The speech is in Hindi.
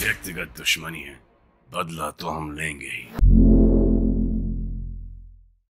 व्यक्तिगत दुश्मनी है। बदला तो हम लेंगे ही।